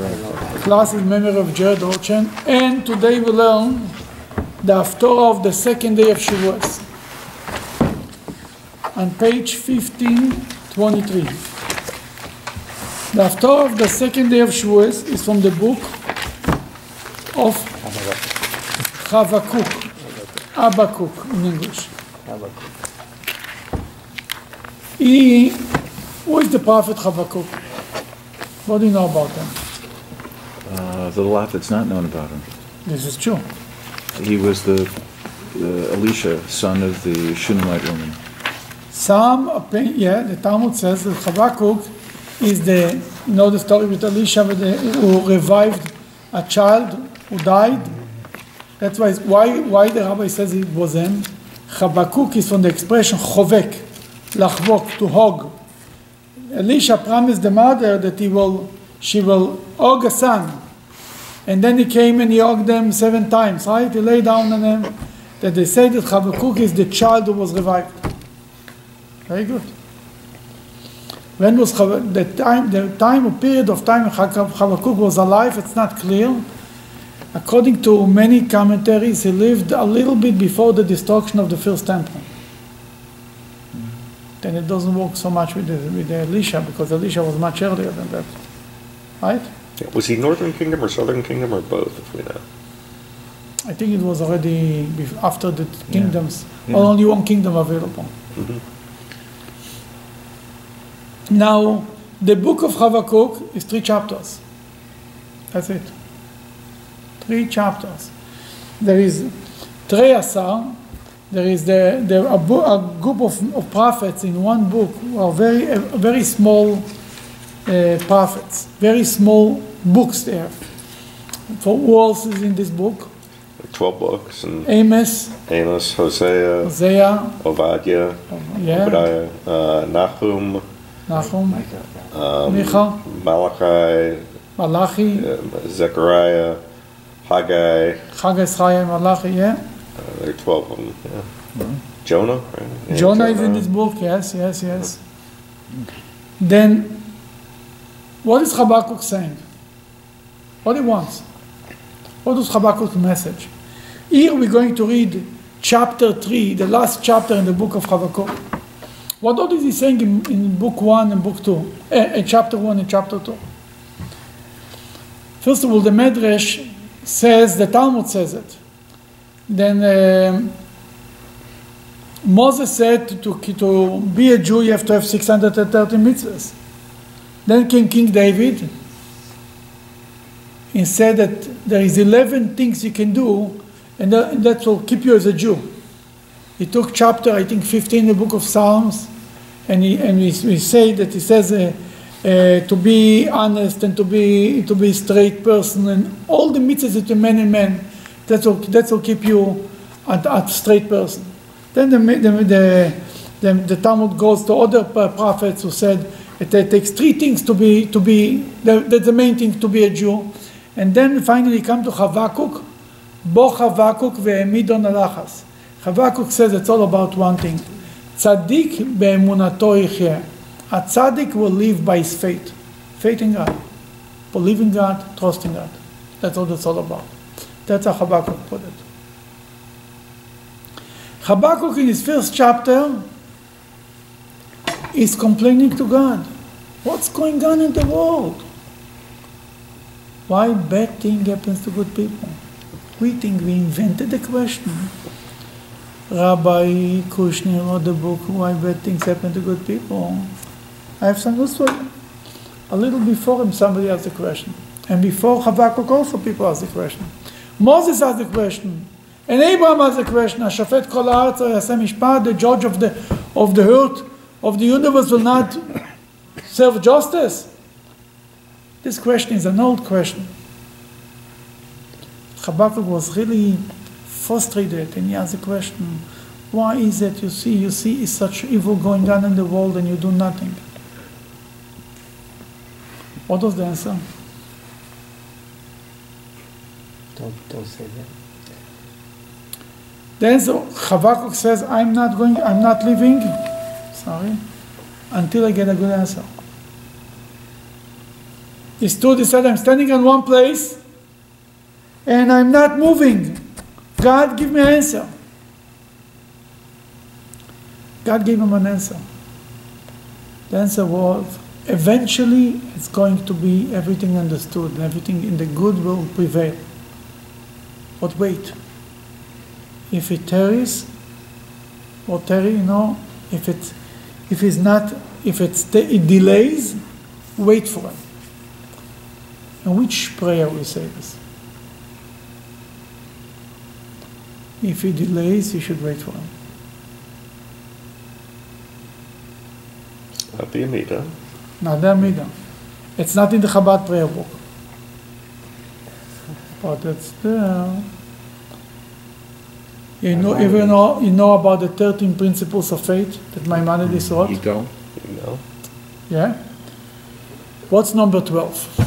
Class is memory of Jared Orchen. And today we learn the Haftorah of the second day of Shavuos. On page 1523. The Haftorah of the second day of Shavuos is from the book of Chavakuk, Abakuk in English. He, who is the prophet Chavakuk? What do you know about him? Uh, There's a lot that's not known about him. This is true. He was the the Elisha, son of the Shunammite woman. Some, yeah, the Talmud says that Habakkuk is the, you know the story with Elisha with the, who revived a child who died? That's why, why, why the rabbi says it was him. Habakkuk is from the expression chovek, lachvok, to hog. Elisha promised the mother that he will, she will hog a son. And then he came and he hogged them seven times, right? He lay down on them. That they say that Habakkuk is the child who was revived. Very good. When was Chava- the time, the time or period of time Hab- Habakkuk was alive? It's not clear. According to many commentaries, he lived a little bit before the destruction of the first temple. Then it doesn't work so much with, the, with Elisha because Elisha was much earlier than that, right? Yeah, Was he Northern Kingdom or Southern Kingdom or both, if we know? I think it was already after the kingdoms, Yeah. only one kingdom available. Now, the book of Habakkuk is three chapters. That's it. Three chapters. There is Treyasar, there is the, the, a, bo- a group of, of prophets in one book who are very, uh, very small prophets, very small books there. For who else is in this book? Like 12 books and Amos, Amos, Hosea, Hosea, Obadiah, yeah, Obadiah, uh, Nahum, Nahum, um, Micha, Malachi, Malachi, uh, Zechariah, Haggai. Chag Esraya, Malachi, yeah. Uh, there are 12 of them. Yeah. Jonah, right? Yeah, Jonah is in this book, yes, yes, yes. Then, what is Habakkuk saying? What he wants? What is Habakkuk's message? Here we're going to read chapter 3, the last chapter in the book of Habakkuk. What all is he saying in, in book 1 and book 2? Eh, in chapter 1 and chapter 2? First of all, the Medrash says, the Talmud says it. Then um, Moses said to, to be a Jew, you have to have 630 mitzvahs. Then came King David and said that there is 11 things you can do, and that, will keep you as a Jew. He took chapter, I think, 15 in the book of Psalms, and, he, and we, say that he says uh, uh, to be honest and to be, to be a straight person, and all the mitzvahs you man and man, that will, that will keep you a, a straight person. Then the, the, the, the, the Talmud goes to other prophets who said it, takes three things to be, to be the, that's the main thing to be a Jew. And then finally come to Habakkuk, Bo Habakkuk ve'emidon alachas. Habakkuk says it's all about one thing. Tzaddik be'emunato. A tzaddik will live by his faith. Faith in God. Believe in God, trust in God. That's all it's all about. That's how Habakkuk put it. Habakkuk in his first chapter is complaining to God. What's going on in the world? Why bad thing happens to good people? We think we invented the question. Rabbi Kushner wrote the book Why Bad Things Happen to Good People. I have some news for you. A little before him, somebody asked the question. And before Habakkuk also people asked the question. Moses asked the question. And Abraham asked the question, Ashafet kol haaretz the judge of the, of the earth, of the universe will not serve justice? This question is an old question. Habakkuk was really frustrated and he asked the question, why is it you see, you see is such evil going on in the world and you do nothing? What was the answer? Don't, don't say that. The answer, Habakkuk says, I'm not going, I'm not leaving, sorry, until I get a good answer. He stood, he said, I'm standing in one place and I'm not moving. God, give me an answer. God gave him an answer. The answer was eventually it's going to be everything understood and everything in the good will prevail. But wait, if it tarries, or tarry, you know, if it if it's not if it's it delays, wait for it. And which prayer we say this? If it delays, you should wait for him. Not the Amida. Not the Amida. It's not in the Chabad prayer book. But it's there. You know, if you know, you know about the 13 principles of faith that Maimonides wrote? You don't? You know, Yeah? What's number 12?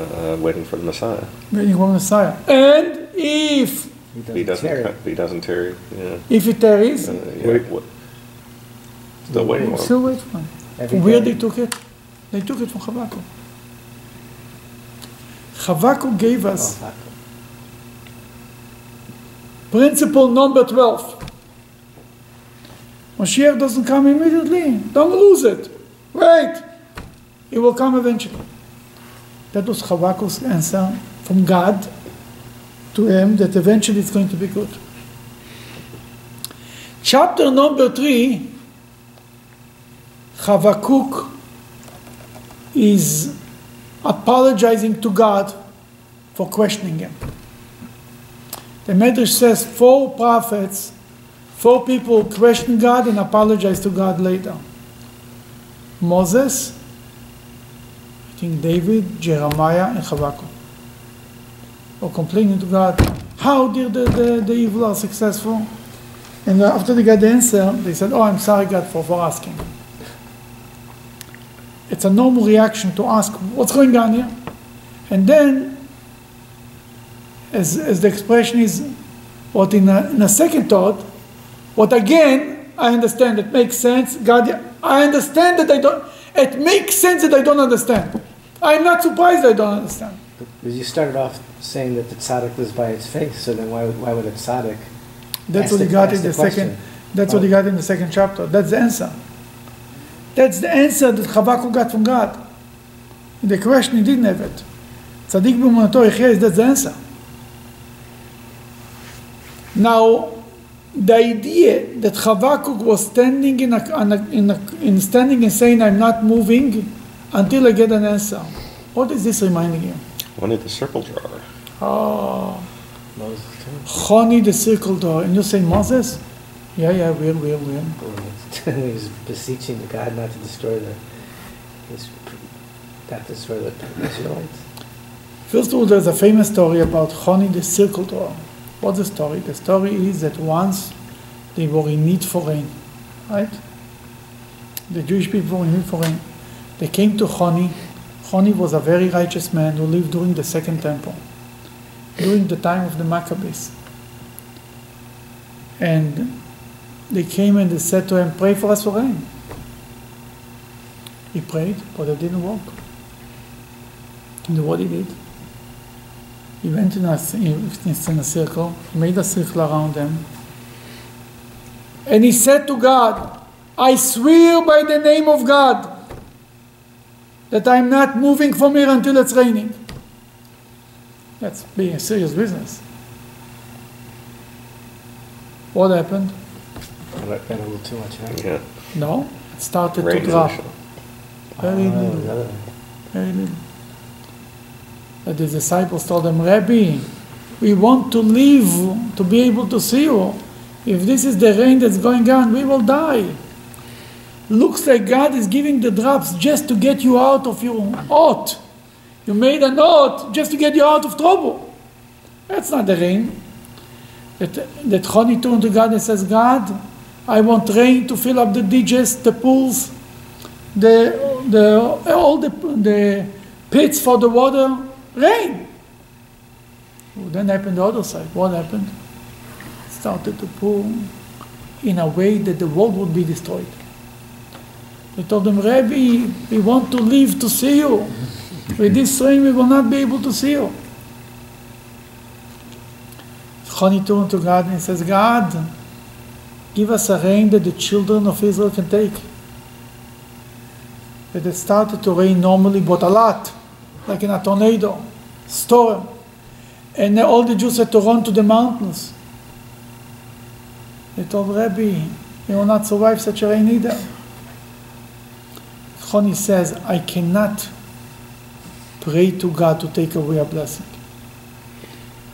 uh, waiting for the Messiah. Waiting for the Messiah. And if, He doesn't. tarry. co- He doesn't tarry. Yeah. if it tarries, Uh, yeah. Wait. what- Still waiting for him. still wait for him. Every where day. they took it? They took it from Habakkuk. Habakkuk gave Oh, us fuck. Principle number 12. Mashiach doesn't come immediately. Don't lose it. Wait. It will come eventually. That was Habakkuk's answer from God to him that eventually it's going to be good. Chapter number 3, Habakkuk is apologizing to God for questioning him. The Medrash says four prophets, four people question God and apologize to God later. Moses, I think David, Jeremiah, and Habakkuk. Or complaining to God, how did the, the, the evil are successful? And uh, after they got the answer, they said, Oh, I'm sorry, God, for, for asking. It's a normal reaction to ask, What's going on here? And then as, as the expression is, what in a, in a second thought, what again, I understand, it makes sense. God, I understand that I don't, it makes sense that I don't understand. I'm not surprised I don't understand. Because you started off saying that the tzaddik lives by its faith, so then why, would- why would a tzaddik? That's what he got in the the second, that's what he got in the second chapter. That's the answer. That's the answer that Habakkuk got from God. In the question, he didn't have it. Tzaddik b'munato yechia, that's the answer. Now, the idea that Habakkuk was standing in, a, on a, in, a, in standing and saying, "I'm not moving until I get an answer." What is this reminding you? One of the circle drawer. Ah, oh, Moses too. Choni the circle drawer, and you say Moses? Yeah, yeah, we'll, we'll, we'll. When he was beseeching the God not to destroy the, his, not to destroy the Israelites. First of all, there's a famous story about Choni the circle drawer. What's the story? The story is that once they were in need for rain, right? The Jewish people were in need for rain. They came to Choni. Choni was a very righteous man who lived during the Second Temple, during the time of the Maccabees. And they came and they said to him, Pray for us for rain. He prayed, but it didn't work. And what he did? He went in a, in a circle, made a circle around them, and he said to God, I swear by the name of God that I'm not moving from here until it's raining. That's being a serious business. What happened? Went went a little too much, right? Yeah. No, it started Rain to drop. Very Oh, little. the other way. Very little. The disciples told him, Rabbi, we want to live to be able to see you. If this is the rain that's going on, we will die. Looks like God is giving the drops just to get you out of your ought. You made an knot just to get you out of trouble. That's not the rain. That, that Choni turned to God and says, God, I want rain to fill up the ditches, the pools, the, the, all the, the pits for the water, rain. Well, then happened the other side. What happened? It started to pour in a way that the world would be destroyed. They told them, Rabbi, we want to live to see you. With this rain, we will not be able to see you. Choni turned to God and says, God, give us a rain that the children of Israel can take. It started to rain normally, but a lot, like in a tornado, storm. And all the Jews had to run to the mountains. They told Rabbi, you will not survive such a rain either. Choni says, I cannot pray to God to take away a blessing.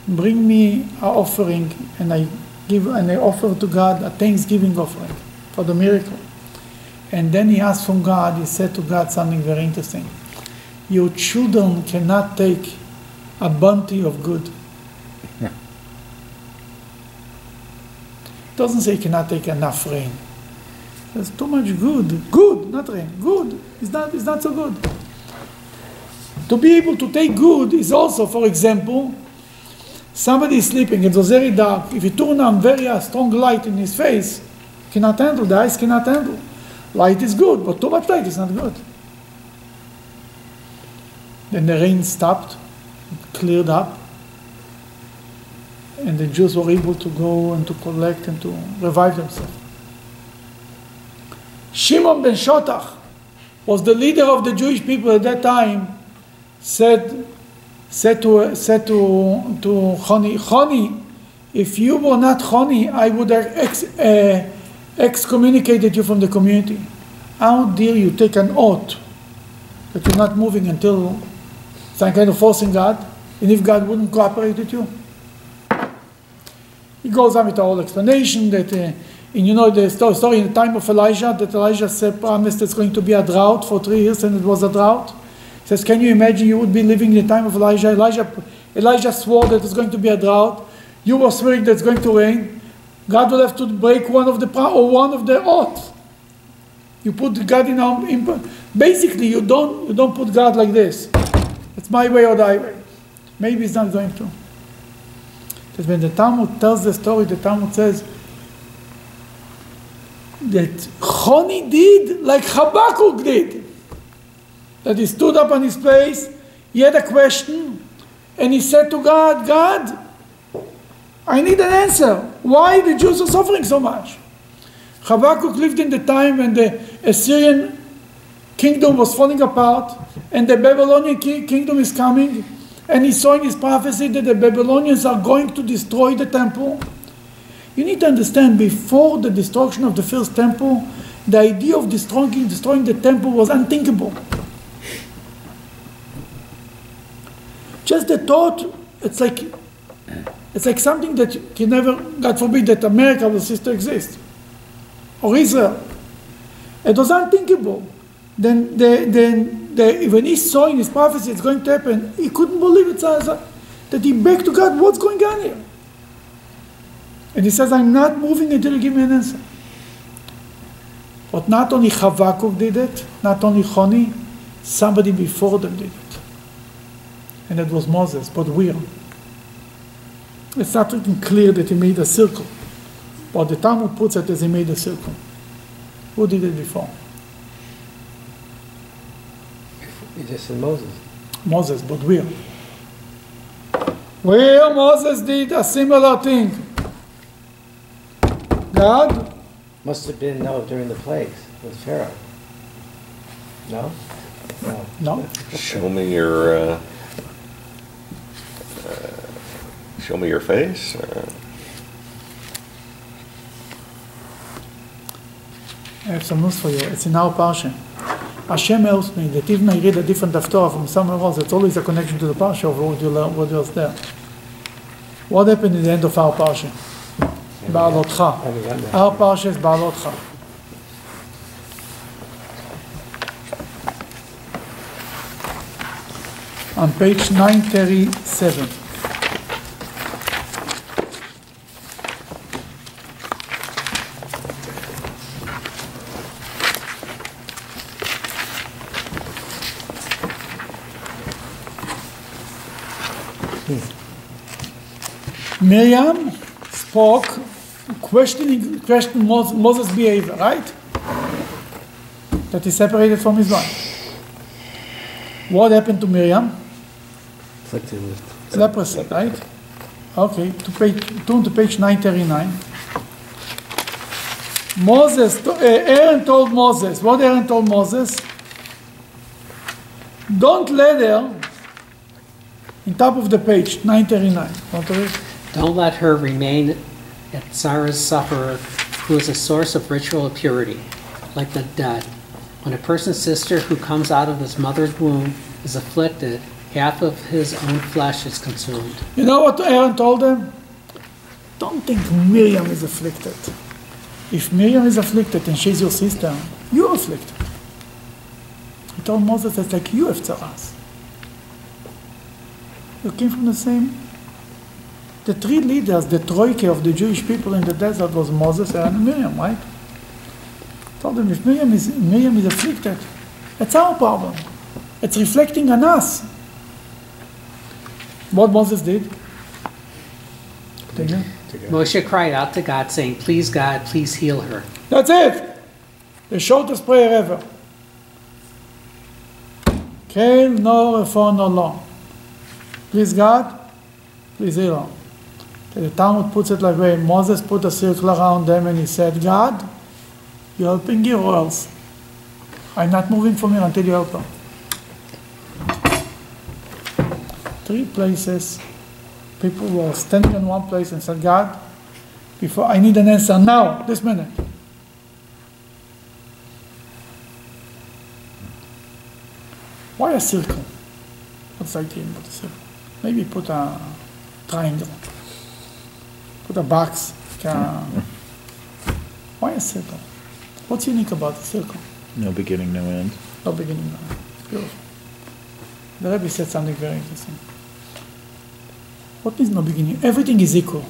Bring me an offering, and I give and I offer to God a thanksgiving offering for the miracle. And then he asked from God, he said to God something very interesting. Your children cannot take a bounty of good. doesn't say you cannot take enough rain. There's too much good. Good, not rain. Good. It's not, it's not so good. To be able to take good is also, for example, somebody is sleeping, it was very dark. If you turn on very uh, strong light in his face, cannot handle, the eyes cannot handle. Light is good, but too much light is not good. Then the rain stopped, cleared up, and the Jews were able to go and to collect and to revive themselves. Shimon ben Shotach was the leader of the Jewish people at that time, said, said to, said to, to Choni, Choni, if you were not Choni, I would have ex, uh, excommunicated you from the community. How dare you take an oath that you're not moving until some kind of forcing God, and if God wouldn't cooperate with you? He goes on with a whole explanation that, uh, and you know the story in the time of Elijah, that Elijah said, promised it's going to be a drought for three years, and it was a drought. He says, can you imagine you would be living in the time of Elijah? Elijah, Elijah swore that it's going to be a drought. You were swearing that it's going to rain. God will have to break one of the or one of the oaths. You put God in, in basically you don't you don't put God like this. It's my way or the highway. Maybe it's not going to. Because when the Talmud tells the story, the Talmud says that Choni did like Habakkuk did. That he stood up on his place, he had a question, and he said to God, God, I need an answer. Why the Jews are suffering so much? Habakkuk lived in the time when the Assyrian kingdom was falling apart and the Babylonian kingdom is coming and he saw in his prophecy that the Babylonians are going to destroy the temple. You need to understand, before the destruction of the first temple, the idea of destroying, destroying the temple was unthinkable. Just the thought, it's like, it's like something that can never, God forbid, that America will cease to exist, or Israel. It was unthinkable. Then, the, then the, when he saw in his prophecy it's going to happen, he couldn't believe it. So that he begged to God, what's going on here? And he says, I'm not moving until you give me an answer. But not only Chavakuk did it, not only Choni, somebody before them did it. And that was Moses, but where? It's not even clear that he made a circle. But the Talmud puts it as he made a circle. Who did it before? You just said Moses. Moses, but where? Where Moses did a similar thing. God? Must have been, no, during the plagues with Pharaoh. No? No. No. Show me your, uh, uh, show me your face. Uh, I have some news for you. It's in our parsha. Hashem helps me that even I read a different haftarah from somewhere else, it's always a connection to the parsha of what you learn, what was there. What happened in the end of our parsha? Baalotcha. Our parsha is Baalotcha. On page 937. Miriam spoke, questioning, questioned Moses' behavior, right? That he separated from his wife. What happened to Miriam? With. Leprosy, right? Okay, to page, turn to page 939. Moses, to- uh, Aaron told Moses, what Aaron told Moses? Don't let her, in top of the page, 939. Want to read? Don't let her remain at tzaras sufferer, who is a source of ritual purity, like the dead. When a person's sister who comes out of his mother's womb is afflicted, half of his own flesh is consumed. You know what Aaron told them? Don't think Miriam is afflicted. If Miriam is afflicted and she's your sister, you're afflicted. He told Moses, it's like you have tzaras. You came from the same. The three leaders, the troika of the Jewish people in the desert was Moses, Aaron, and Miriam, right? Told them if Miriam is, Miriam is afflicted, it's our problem. It's reflecting on us. What Moses did? Moshe cried out to God, saying, Please, God, please heal her. That's it. The shortest prayer ever. Kel no refon no lo. Please God, please heal her. The Talmud puts it like way. Moses put a circle around them and he said, God, you're helping here or else. I'm not moving from here until you help her. Three places, people were standing in one place and said, God, before I need an answer now, this minute. Why a circle? What's the idea about a circle? Maybe put a triangle. Put a box. like a- Why a circle? What's unique about a circle? No beginning, no end. No beginning, no end. Beautiful. The Rebbe said something very interesting. What means no beginning? Everything is equal.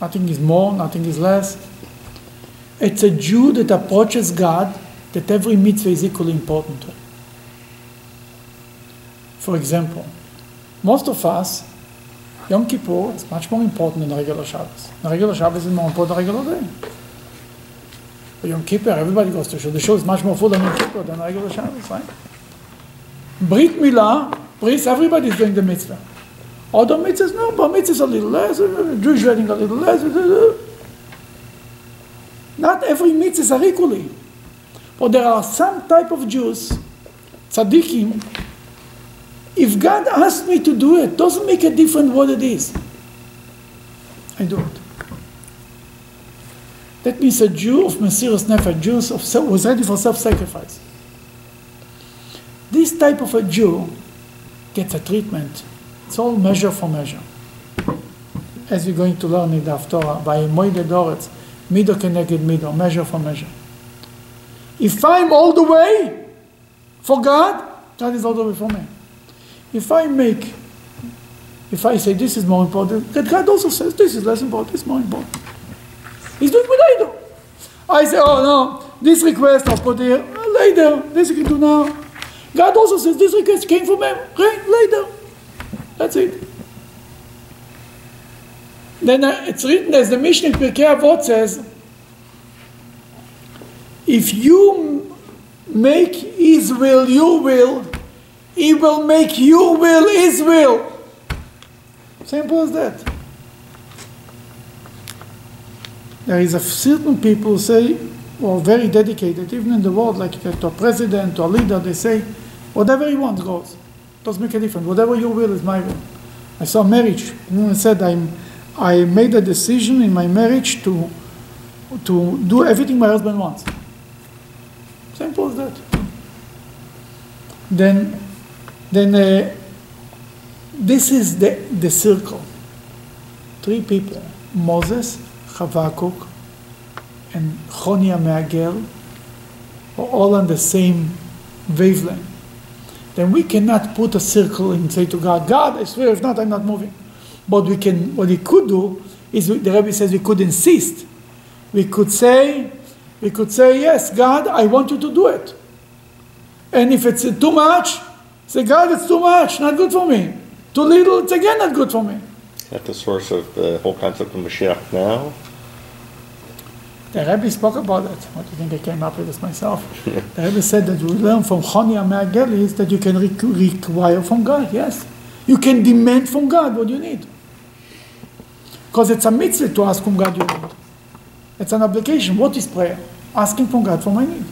Nothing is more, nothing is less. It's a Jew that approaches God that every mitzvah is equally important to him. For example, most of us, Yom Kippur is much more important than regular Shabbos. The regular Shabbos is more important than regular day. But Yom Kippur, everybody goes to shul. The shul is much more full than Yom Kippur than regular Shabbos, right? Brit Milah, bris, everybody is doing the mitzvah. Other mitzvahs, no, but mitzvahs a little less, uh, Jewish wedding a little less. uh, Not every mitzvahs are equally. But there are some type of Jews, tzaddikim, if God asked me to do it, doesn't make a difference what it is. I do it. That means a Jew of Mesiras Nefesh, Jews of was ready for self-sacrifice. This type of a Jew gets a treatment. It's all measure for measure. As we're going to learn in the Haftorah, by Moide Doretz, Mido Keneged Mido, measure for measure. If I'm all the way for God, God is all the way for me. If I make, if I say this is more important, God also says this is less important, is more important. He's doing what I do. I say, oh no, this request I'll put here later, this you can do now. God also says this request came from him, right, later. That's it. Then uh, it's written as the Mishnah in Pirkei Avot says, if you make His will your will, He will make your will His will. Simple as that. There is a certain people who say, or very dedicated, even in the world, like to a president or leader, they say, whatever he wants goes. Doesn't make a difference. Whatever your will is my will. I saw marriage. Woman said, I'm, I made a decision in my marriage to, to do everything my husband wants. Simple as that. Then, then uh, this is the, the circle. Three people Moses, Habakkuk, and Chonia Me'agel are all on the same wavelength. Then we cannot put a circle and say to God, God, I swear, if not, I'm not moving. But we can, what we could do is, the Rebbe says we could insist. We could say, we could say, yes, God, I want you to do it. And if it's too much, say, God, it's too much, not good for me. Too little, it's again not good for me. Is that the source of the whole concept of Mashiach now? The Rebbe spoke about it. What do you think I came up with this myself? the Rebbe said that we learn from Choni Ameagelis that you can re- require from God, yes. You can demand from God what you need. Because it's a mitzvah to ask from God you need. It's an obligation. What is prayer? Asking from God for my need.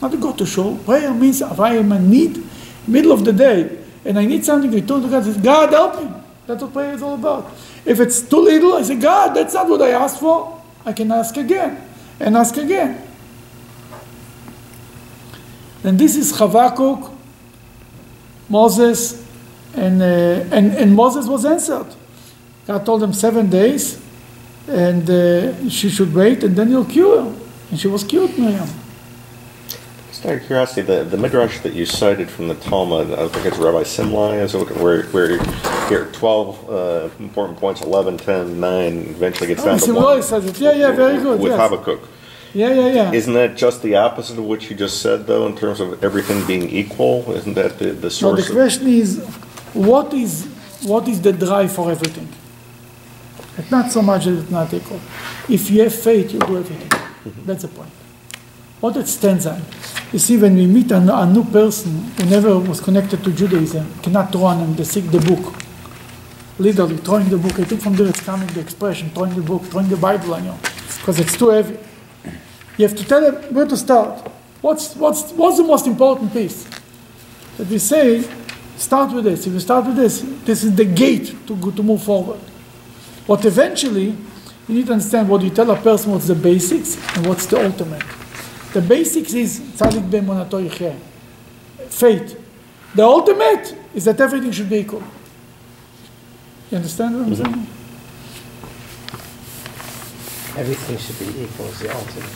Not to go to show. Prayer means if I am in need, middle of the day, and I need something, I turn to God and say, God help me. That's what prayer is all about. If it's too little, I say, God, that's not what I asked for. I can ask again and ask again. And this is Habakkuk, Moses, and, uh, and, and Moses was answered. God told him seven days, and uh, she should wait, and then he'll cure her. And she was cured, Miriam. Just out of curiosity, the, the midrash that you cited from the Talmud, I think it's Rabbi Simlai, is it where, where here, 12 uh, important points, 11, 10, 9, eventually gets Oh, down to Simlai one. says it. Yeah, yeah, very good, With yes. Habakkuk. Yeah, yeah, yeah. Isn't that just the opposite of what you just said, though, in terms of everything being equal? Isn't that the, the So the source of? question is, what is what is the drive for everything? It's not so much that it's not equal. If you have faith, you do everything. That's the point. What it stands on. You see, when we meet a, a new person who never was connected to Judaism, cannot and they seek the book. Literally, throwing the book. I think from there it's coming the expression, throwing the book, throwing the Bible on you, because it's too heavy. You have to tell them where to start. What's, what's, what's the most important piece? That we say, start with this. If you start with this, this is the gate to, go, to move forward. But eventually, you need to understand what you tell a person what's the basics and what's the ultimate. The basics is tzadik be'emunato yichyeh, faith. The ultimate is that everything should be equal. You understand what I'm saying? Everything should be equal is the ultimate.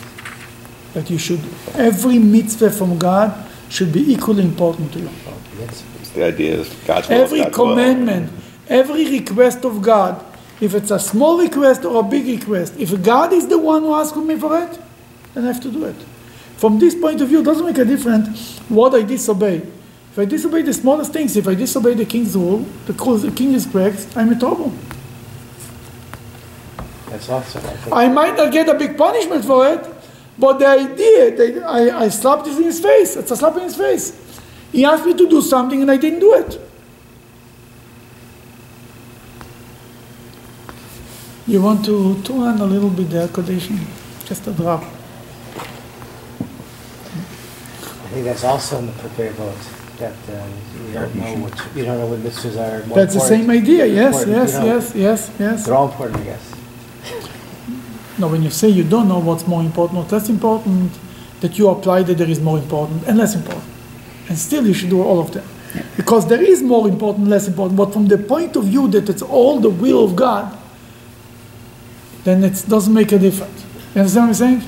That you should, every mitzvah from God should be equally important to you. Oh, well, that's- The idea is God's will. Every God's will. commandment, every request of God, if it's a small request or a big request, if God is the one who asks me for it, then I have to do it. From this point of view, it doesn't make a difference what I disobey. If I disobey the smallest things, if I disobey the king's rule, cause- the king is correct, I'm in trouble. That's also, I I might not get a big punishment for it, but the idea that I, I slapped it in his face, it's a slap in his face. He asked me to do something and I didn't do it. You want to turn a little bit the accommodation, just a drop. I think that's also in the Pirkei Avot, that uh, you don't know which, you don't know what mitzvahs are more That's the important. same idea, yes, Important, yes, you know. yes, yes, yes. They're all important, I guess. No, when you say you don't know what's more important, what's less important, that you apply that there is more important and less important. And still you should do all of them. Because there is more important, less important, but from the point of view that it's all the will of God, then it doesn't make a difference. You understand what I'm saying?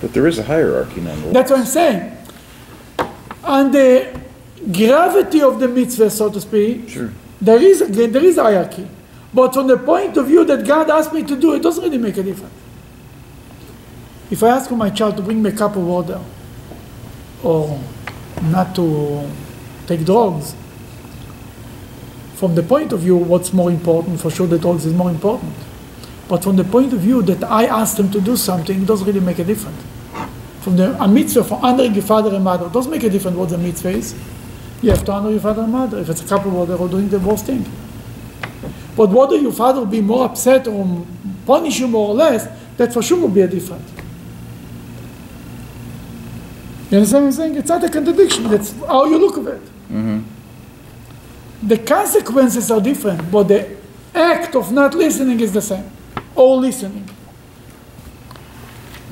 But there is a hierarchy nonetheless. That's what I'm saying. And the gravity of the mitzvah, so to speak, Sure. there is a, there is hierarchy. But from the point of view that God asked me to do, it doesn't really make a difference. If I ask my child to bring me a cup of water, or not to take drugs, from the point of view, what's more important? For sure, the drugs is more important. But from the point of view that I asked them to do something, it doesn't really make a difference. From the a mitzvah for honoring your father and mother, it doesn't make a difference what the mitzvah is. You have to honor your father and mother. If it's a of water or doing the worst thing. But whether your father will be more upset or punish you more or less, that for sure will be a difference. You understand what I'm saying? It's not a contradiction. That's how you look at it. Mm-hmm. The consequences are different, but the act of not listening is the same. Or listening.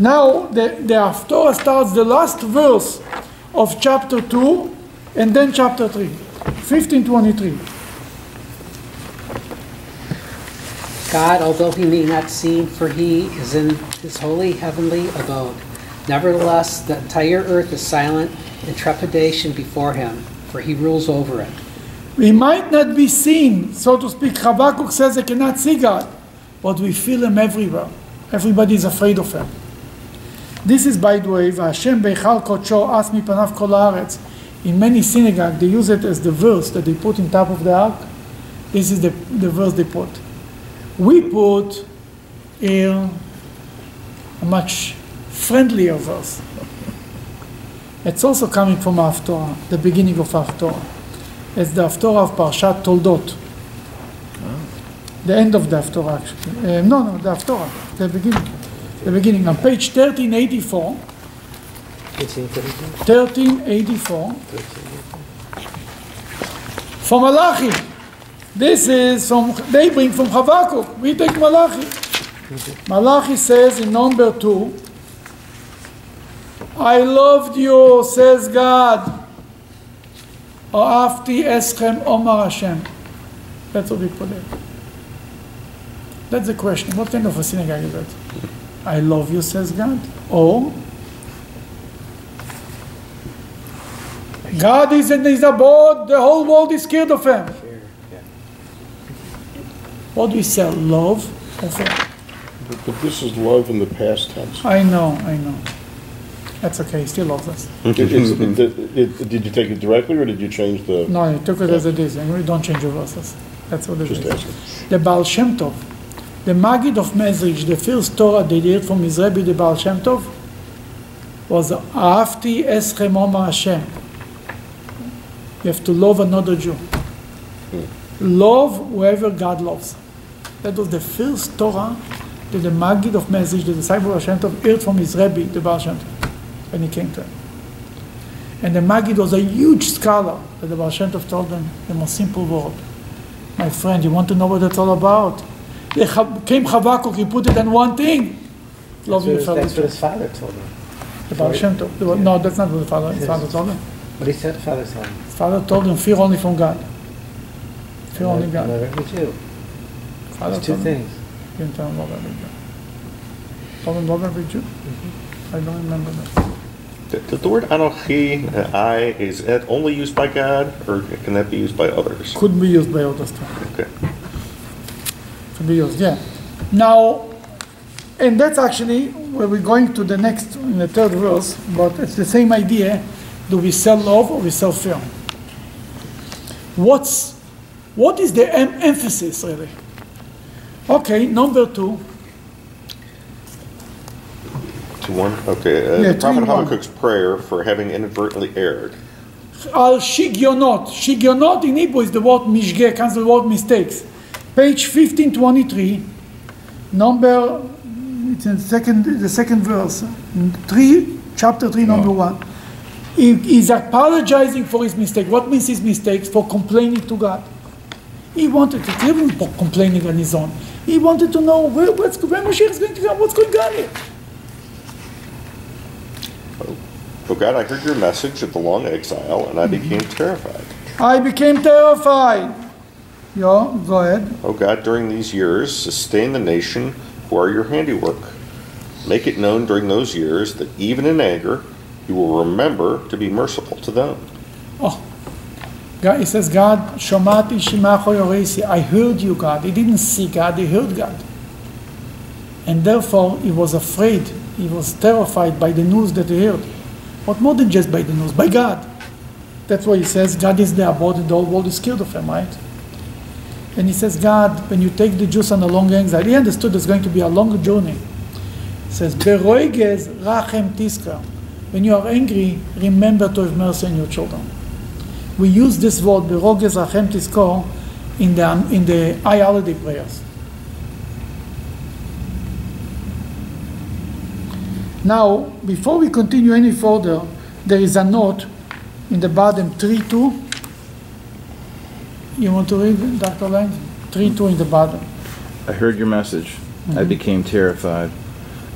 Now, the, the starts the last verse of chapter 2 and then chapter 3. 1523. God, although he may not see, for he is in his holy heavenly abode. Nevertheless, the entire earth is silent in trepidation before him, for he rules over it. We might not be seen, so to speak. Habakkuk says I cannot see God, but we feel Him everywhere. Everybody is afraid of Him. This is, by the way, Hashem Beichal Kodsho As Mipanav Kol Haaretz. In many synagogues, they use it as the verse that they put in top of the ark. This is the, the verse they put. We put here a much friendlier verse. It's also coming from Haftorah, the beginning of Haftorah. It's the Haftorah of Parshat Toldot. The end of the Haftorah, actually. Uh, no, no, the Haftorah, the beginning. The beginning. On page 1384. 1384. from Malachi. This is from, they bring from Habakkuk. We take Malachi. Malachi says in number two, I loved you, says God. That's what we put. That's the question. What kind of a synagogue is that? I love you, says God. Or God is in his abode, the whole world is scared of him. What do we say? Love? But but this is love in the past tense. I know, I know. That's okay, he still loves us. It- it- it- Did you take it directly, or did you change the, No, he took it as it is, and we don't change the verses. That's what it just is. The Baal Shem Tov, the Maggid of Mezrich, the first Torah they did from his Rebbe, the Baal Shem Tov, was Ahavti Eschem Omar Hashem. You have to love another Jew. Love whoever God loves. That was the first Torah that the Maggid of Mezrich, the disciple of Hashem Tov, heard from his Rebbe, the Baal Shem Tov, when he came to him. And the Maggid was a huge scholar that the Baal Shem Tov told him the most simple word. My friend, you want to know what it's all about? There ha- came Habakkuk, he put it in one thing. Love That's your what, fellow that's what his father told him. The Baal Shem Tov. The- No, that's not what the father, his father told him. What he said, father told him. His father told him, fear only from God. Fear only God. Love every Jew. Father There's two told him, things. He didn't tell him love every Jew. Told him love every Jew? Mm-hmm. I don't remember that. Did the word Anochi, uh, I, is that only used by God, or can that be used by others? Could be used by others too. Okay. To be used, yeah. Now, and that's actually where we're going to the next, in the third verse, but it's the same idea. Do we sell love or we sell fear? What's, what is the em- emphasis really? Okay, number two, To one? Okay. uh, Yeah, The Prophet. Habakkuk's prayer for having inadvertently erred. al shigionot. Shigionot in Hebrew is the word mishge, comes the word mistakes. Page 1523, number, it's in the second, the second verse, three, chapter three, number one. He, he's apologizing for his mistake. What means his mistakes? For complaining to God. He wanted to, he wasn't complaining on his own. He wanted to know where, what's, when is going to come, what's going on here. Oh God, I heard your message of the long exile, and I Mm-hmm. became terrified. I became terrified. Yeah, go ahead. O God, during these years, sustain the nation who are your handiwork. Make it known during those years that even in anger, you will remember to be merciful to them. Oh, God, he says, God, Shomati Shimacho I heard you, God. He didn't see God, he heard God. And therefore, he was afraid, he was terrified by the news that he heard. But more than just by the news, by God. That's why he says, God is the abode, the whole world is scared of him, right? And he says, God, when you take the Jews on a long exile, he understood there's going to be a long journey. He says, rachem tiskar. When you are angry, remember to have mercy on your children. We use this word, Beroges rachem tiskor, in the, in the high holiday prayers. Now, before we continue any further, there is a note in the bottom 3 2. You want to read, Dr. Lang? 3 2 in the bottom. I heard your message. I mm-hmm. became terrified.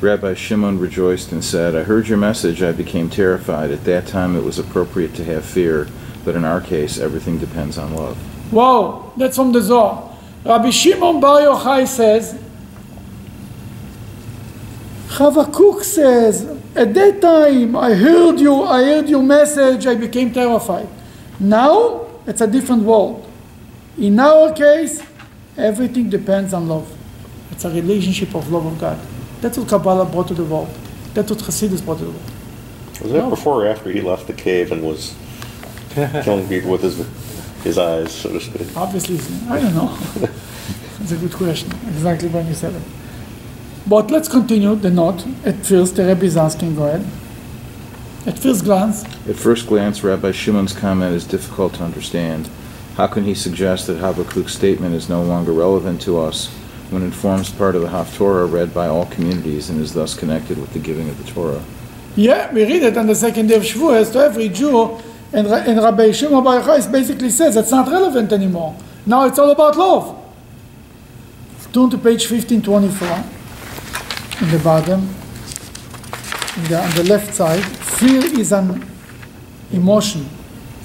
Rabbi Shimon rejoiced and said, I heard your message. I became terrified. At that time, it was appropriate to have fear, but in our case, everything depends on love. Wow, that's from the Zohar. Rabbi Shimon Bar Yochai says, Habakkuk says, at that time I heard you, I heard your message, I became terrified. Now it's a different world. In our case, everything depends on love. It's a relationship of love of God. That's what Kabbalah brought to the world. That's what Hasidus brought to the world. Was that No. before or after he left the cave and was killing people with his his eyes, so to speak? Obviously, I don't know. It's a good question. Exactly when you said it. But let's continue the note. At first, the Rebbe is asking, go ahead. At first glance, At first glance, Rabbi Shimon's comment is difficult to understand. How can he suggest that Habakkuk's statement is no longer relevant to us when it forms part of the Haftorah read by all communities and is thus connected with the giving of the Torah? yeah, we read it on the second day of Shavuos to every Jew, and, and Rabbi Shimon Bar Yochai basically says it's not relevant anymore. Now it's all about love. Turn to page 1524, in the bottom, in the, on the left side. Fear is an emotion.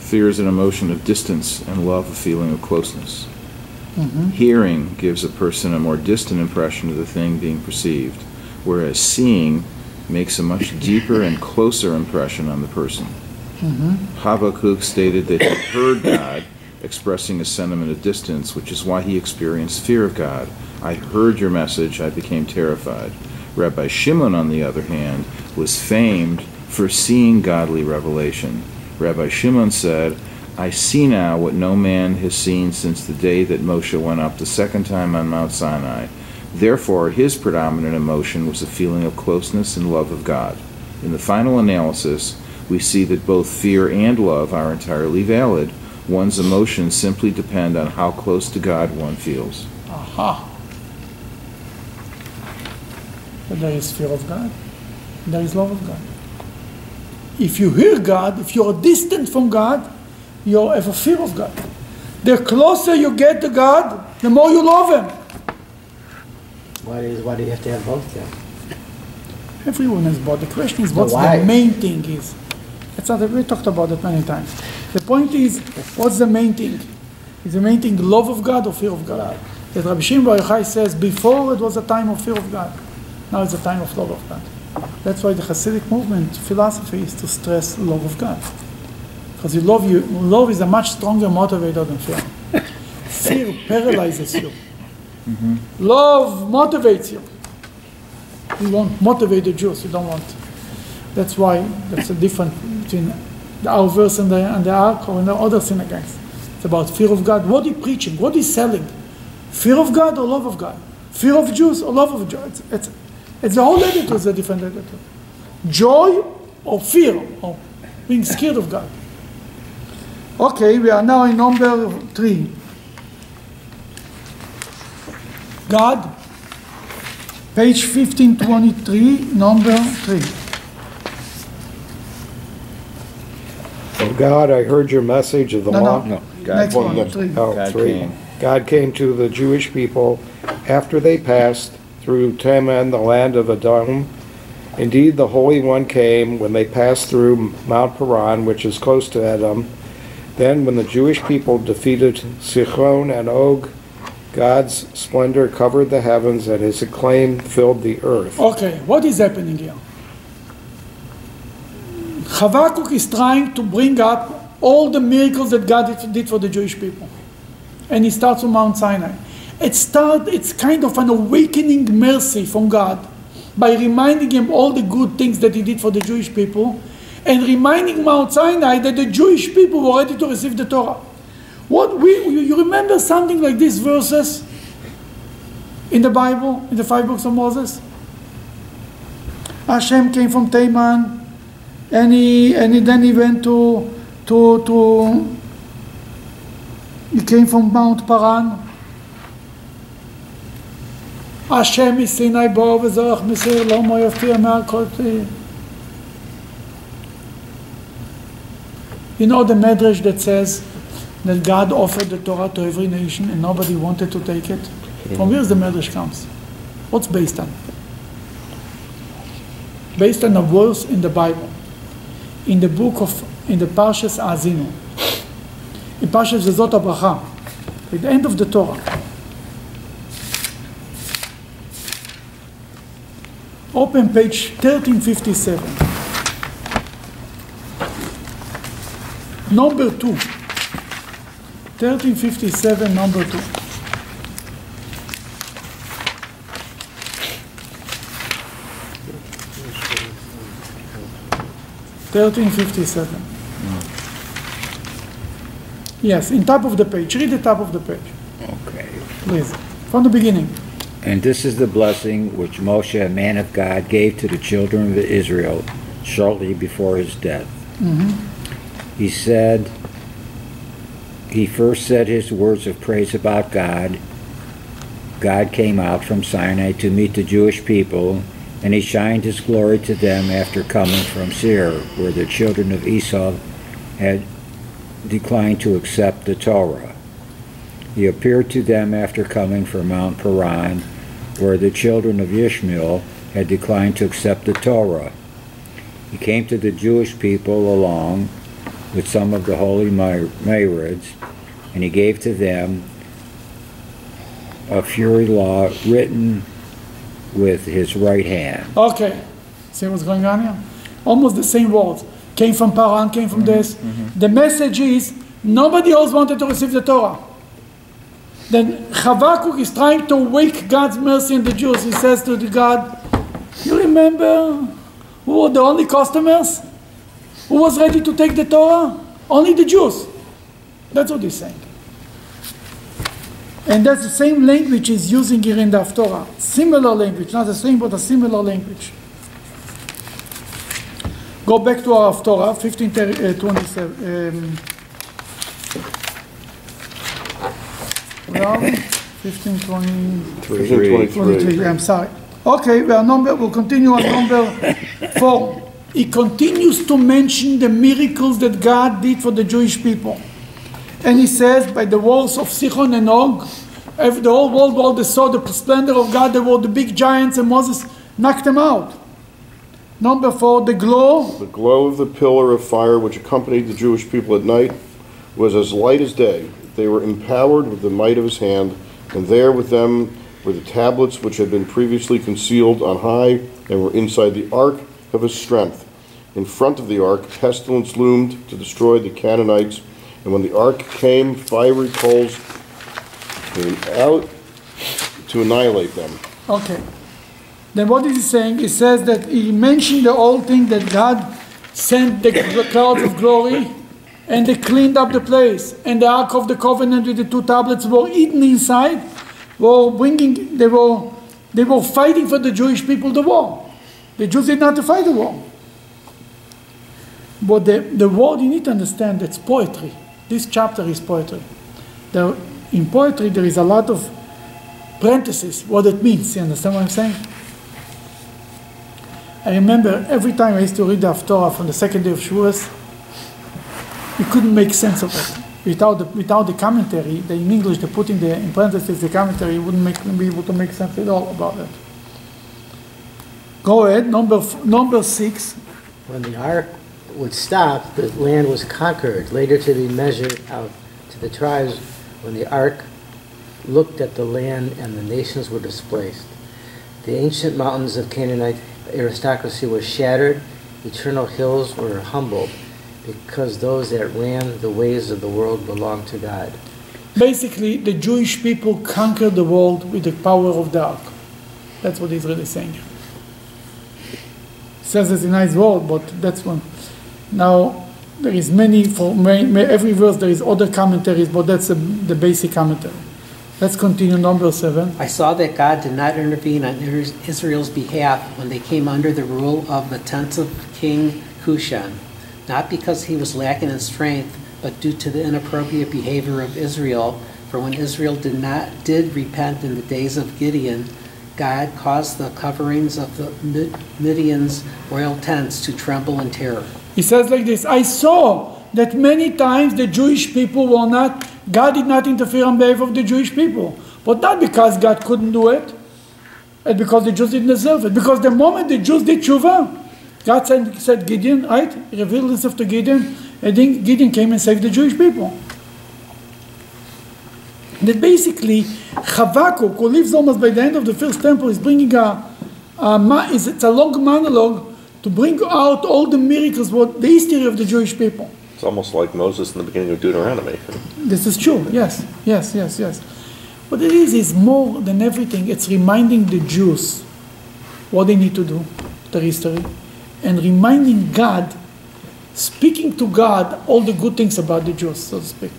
Fear is an emotion of distance and love a feeling of closeness. Mm-hmm. Hearing gives a person a more distant impression of the thing being perceived, whereas seeing makes a much deeper and closer impression on the person. Mm-hmm. Habakkuk stated that he heard God expressing a sentiment of distance, which is why he experienced fear of God. I heard your message, I became terrified. Rabbi Shimon, on the other hand, was famed for seeing godly revelation. Rabbi Shimon said, I see now what no man has seen since the day that Moshe went up the second time on Mount Sinai. Therefore, his predominant emotion was a feeling of closeness and love of God. In the final analysis, we see that both fear and love are entirely valid. One's emotions simply depend on how close to God one feels. Aha. There is fear of God. There is love of God. If you hear God, if you're distant from God, you have a fear of God. The closer you get to God, the more you love Him. Why do you, why do you have to have both then? Everyone has both. The question is, what's the main thing is? It's not, we talked about it many times. The point is, what's the main thing? Is the main thing love of God or fear of God? That Rabbi Shimon Bar Yochai says, before it was a time of fear of God. Now it's a time of love of God. That's why the Hasidic movement philosophy is to stress love of God. Because you love you, love is a much stronger motivator than fear. fear paralyzes you. Mm-hmm. Love motivates you. You won't motivate the Jews. You don't want. That's why that's a difference between the our verse and the and the ark or in the other synagogues. It's about fear of God. What are you preaching? What are you selling? Fear of God or love of God? Fear of Jews or love of Jews? It's, it's, it's the whole attitude is a different attitude. Joy or fear or being scared of God. Okay, we are now in number three. God, page 1523, number three. Oh God, I heard your message of the No, law. no, God next one, one, three. Oh, God three. came. God came to the Jewish people after they passed through Teman, the land of Edom. Indeed, the Holy One came when they passed through Mount Paran, which is close to Edom. Then, when the Jewish people defeated Sichon and Og, God's splendor covered the heavens and his acclaim filled the earth. Okay, what is happening here? Habakkuk is trying to bring up all the miracles that God did- for the Jewish people. And he starts from Mount Sinai. It start, it's kind of an awakening mercy from God by reminding him all the good things that he did for the Jewish people and reminding Mount Sinai that the Jewish people were ready to receive the Torah. What we, you remember something like these verses in the Bible, in the five books of Moses? Hashem came from Teman, and he and he, then he went to to to. He came from Mount Paran. השם מסיני מסיר לא מו יופיע מעל כל You know the Medrash that says that God offered the Torah to every nation and nobody wanted to take it? From where the Medrash comes? What's based on? Based on a verse in the Bible. In the book of, in the Parshas Azinu. In Parshas Vezot Habracha, At the end of the Torah. Open page 1357. Number two. 1357, number two. Thirteen fifty-seven. Yes, in top of the page. Read the top of the page. Okay. Please, from the beginning. And this is the blessing which Moshe, a man of God, gave to the children of Israel shortly before his death. Mm-hmm. He said, he first said his words of praise about God. God came out from Sinai to meet the Jewish people, and he shined his glory to them after coming from Seir, where the children of Esau had declined to accept the Torah. He appeared to them after coming from Mount Paran, where the children of Ishmael had declined to accept the Torah. He came to the Jewish people along with some of the holy May- Mayrids, and he gave to them a fury law written with his right hand. Okay, see what's going on here? Almost the same words. Came from Paran, came from mm-hmm, this. Mm-hmm. The message is nobody else wanted to receive the Torah. Then Habakkuk is trying to wake God's mercy in the Jews. He says to the God, You remember who were the only customers? Who was ready to take the Torah? Only the Jews. That's what he's saying. And that's the same language he's using here in the Haftorah. Similar language, not the same, but a similar language. Go back to our Haftorah, 1527. Um, where are we? 1520. Three. 23, I'm sorry. Okay, well, number, we'll continue on number four. He continues to mention the miracles that God did for the Jewish people. And he says, by the walls of Sichon and Og, if the whole world, they saw the splendor of God, there were the big giants, and Moses knocked them out. Number four, the glow. The glow of the pillar of fire which accompanied the Jewish people at night was as light as day. They were empowered with the might of his hand, and there with them were the tablets which had been previously concealed on high and were inside the ark of his strength. In front of the ark, pestilence loomed to destroy the Canaanites, and when the ark came, fiery coals came out to annihilate them. Okay. Then what is he saying? He says that he mentioned the old thing that God sent the clouds of glory and they cleaned up the place. And the Ark of the Covenant with the two tablets were eaten inside, were bringing, they were, they were fighting for the Jewish people the war. The Jews did not fight the war. But the, the word you need to understand, it's poetry. This chapter is poetry. There, in poetry, there is a lot of parentheses, what it means. You understand what I'm saying? I remember every time I used to read the Haftorah from the second day of Shavuos, we couldn't make sense of it. Without the, without the commentary, the, in English, they put in the in parentheses the commentary, you wouldn't make, be able to make sense at all about it. Go ahead, number, number six. When the ark would stop, the land was conquered, later to be measured out to the tribes. When the ark looked at the land and the nations were displaced. The ancient mountains of Canaanite aristocracy were shattered, eternal hills were humbled, because those that ran the ways of the world belonged to God. Basically, the Jewish people conquered the world with the power of the ark. That's what he's really saying. Says it's a nice word, but that's one. Now, there is many for ma- ma- every verse. There is other commentaries, but that's the, the basic commentary. Let's continue. Number seven. I saw that God did not intervene on Israel's behalf when they came under the rule of the tents of King Cushan, not because he was lacking in strength, but due to the inappropriate behavior of Israel. For when Israel did not did repent in the days of Gideon, God caused the coverings of the Midian's royal tents to tremble in terror. He says like this: I saw that many times the Jewish people were not. God did not interfere on behalf of the Jewish people, but not because God couldn't do it, and because the Jews didn't deserve it. Because the moment the Jews did tshuva, God said, said Gideon, right? He revealed himself to Gideon, and then Gideon came and saved the Jewish people. That basically, Habakkuk, who lives almost by the end of the first temple, is bringing a, a is it's a long monologue to bring out all the miracles, what the history of the Jewish people. It's almost like Moses in the beginning of Deuteronomy. This is true. Yes, yes, yes, yes. What it is is more than everything. It's reminding the Jews what they need to do, their history, and reminding God, speaking to God all the good things about the Jews, so to speak,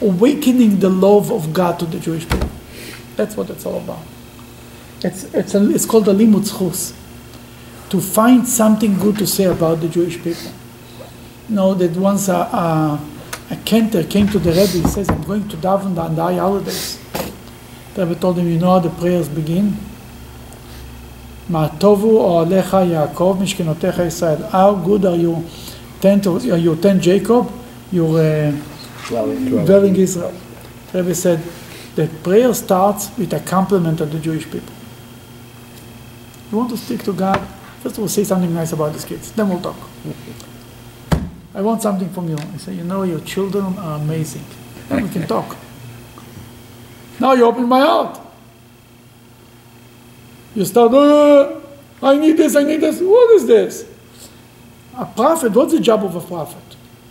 awakening the love of God to the Jewish people. That's what it's all about. It's, it's, a, it's called a limud zchus. To find something good to say about the Jewish people. You know that once a, a, a cantor came to the Rebbe, he says, I'm going to daven on the high holidays. The Rebbe told him, you know how the prayers begin? Ma tovu oalecha Yaakov Israel. How good are you, tent, are your tent Jacob, your uh, dwelling Israel? Rebbe said, the prayer starts with a compliment of the Jewish people. You want to speak to God? First of all, say something nice about these kids. Then we'll talk. I want something from you. I say, you know, your children are amazing. Then we can talk. Now you open my heart. You start, uh, I need this, I need this. What is this? A prophet, what's the job of a prophet?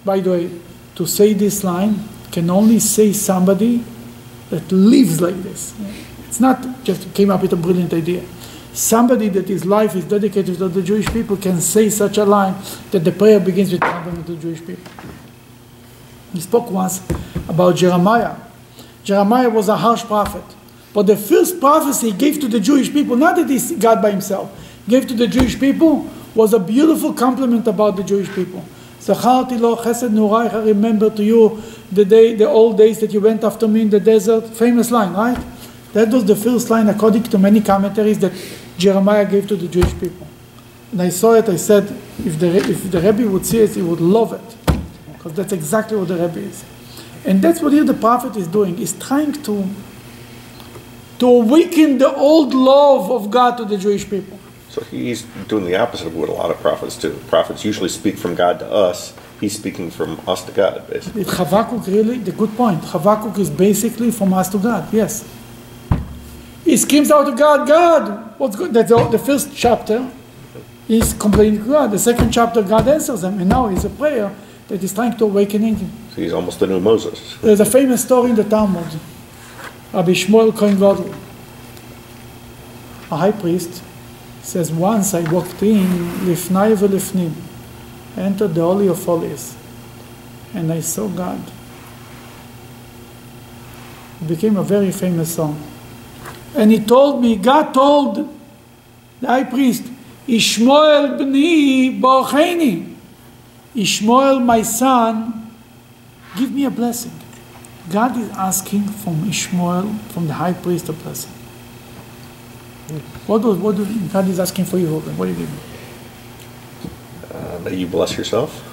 By the way, to say this line can only say somebody that lives like this. It's not just came up with a brilliant idea. Somebody that his life is dedicated to the Jewish people can say such a line that the prayer begins with compliment to the Jewish people. He spoke once about Jeremiah. Jeremiah was a harsh prophet. But the first prophecy he gave to the Jewish people, not that he's God by himself, gave to the Jewish people was a beautiful compliment about the Jewish people. Zacharti lo chesed nuraich, I remember to you the day, the old days that you went after me in the desert. Famous line, right? That was the first line, according to many commentaries, that Jeremiah gave to the Jewish people. And I saw it, I said, if the, if the Rebbe would see it, he would love it. Because that's exactly what the Rebbe is. And that's what here the prophet is doing. He's trying to, to awaken the old love of God to the Jewish people. So he's doing the opposite of what a lot of prophets do. Prophets usually speak from God to us. He's speaking from us to God, basically. If Habakkuk really, the good point, Habakkuk is basically from us to God, yes. He screams out to God, God, what's good? That's the, the first chapter. He's complaining to God. The second chapter, God answers him, and now it's a prayer that is trying to awaken him. So he's almost the new Moses. There's a famous story in the Talmud. Rabbi Shmuel Kohen Gadol, a high priest, says, Once I walked in, lifnai velifnim, entered the Holy of Holies, and I saw God. It became a very famous song. And he told me, God told the high priest, Ishmael bni borcheni. Ishmael, my son, give me a blessing. God is asking from Ishmael, from the high priest, a blessing. What do, what do God is asking for you, Robin? What do you give me? Uh, that you bless yourself.